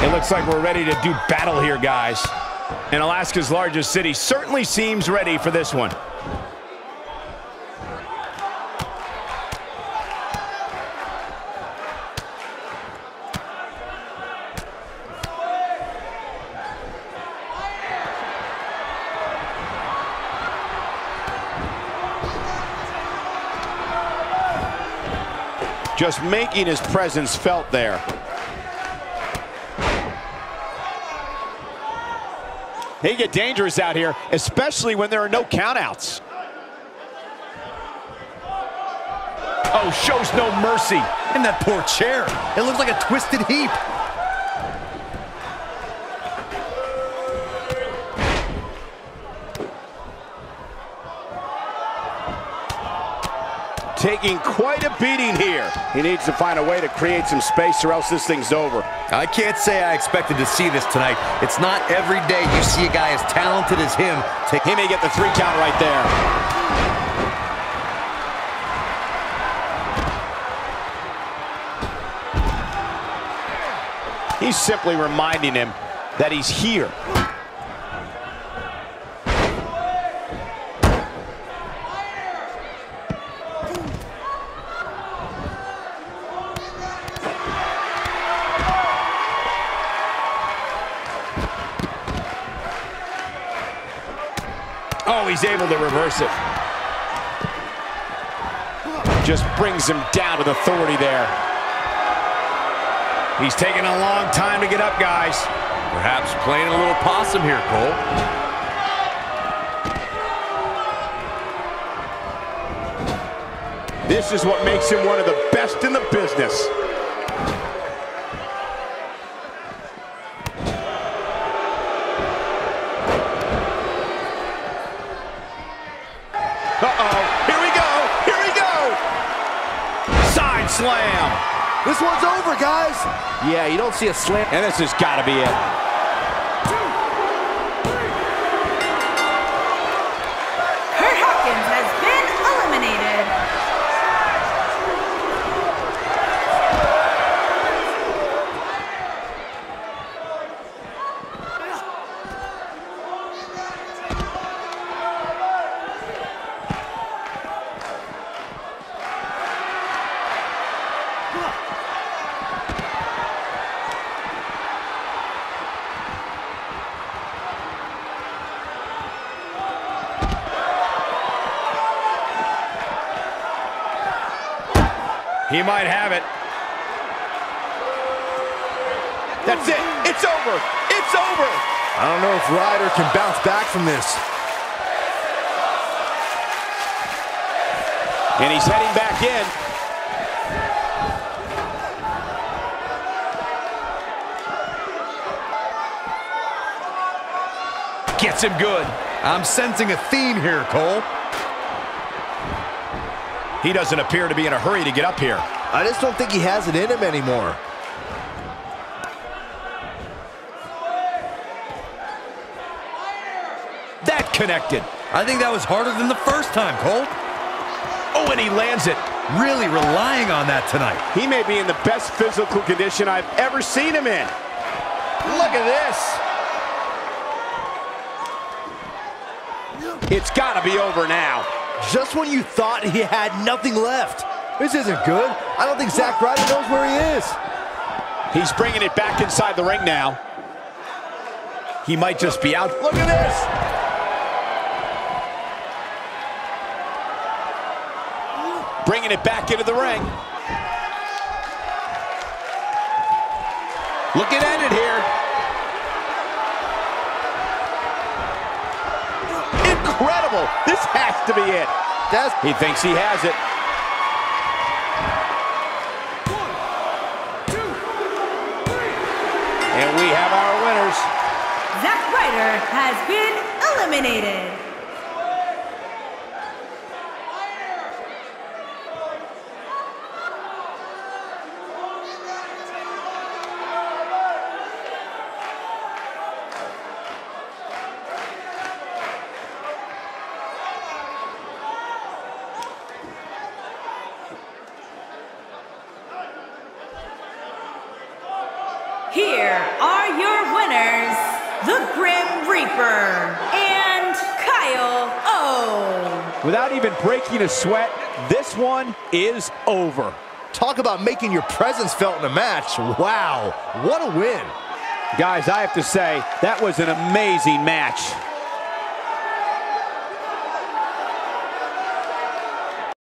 It looks like we're ready to do battle here, guys. And Alaska's largest city certainly seems ready for this one. Just making his presence felt there. They get dangerous out here, especially when there are no countouts. Oh, shows no mercy. And that poor chair. It looks like a twisted heap. Taking quite a beating here. He needs to find a way to create some space or else this thing's over. I can't say I expected to see this tonight. It's not every day you see a guy as talented as him. Take he may get the three count right there. He's simply reminding him that he's here. Oh, he's able to reverse it. Just brings him down with authority there. He's taking a long time to get up, guys. Perhaps playing a little possum here, Cole. This is what makes him one of the best in the business. Uh-oh. Here we go. Here we go. Side slam. This one's over, guys. Yeah, you don't see a slam. And this has got to be it. He might have it. That's it. It's over. It's over. I don't know if Ryder can bounce back from this. And he's heading back in. Gets him good. I'm sensing a theme here, Cole. He doesn't appear to be in a hurry to get up here. I just don't think he has it in him anymore. That connected. I think that was harder than the first time, Cole. Oh, and he lands it. Really relying on that tonight. He may be in the best physical condition I've ever seen him in. Look at this. It's got to be over now. Just when you thought he had nothing left. This isn't good. I don't think Zack Ryder knows where he is. He's bringing it back inside the ring now. He might just be out. Look at this. Bringing it back into the ring. Looking at it here. Incredible. This has to be it. That's he thinks he has it. And we have our winners. Zack Ryder has been eliminated. Are your winners, the Grim Reaper and Kyle O. Without even breaking a sweat, this one is over. Talk about making your presence felt in a match. Wow, what a win. Guys, I have to say, that was an amazing match.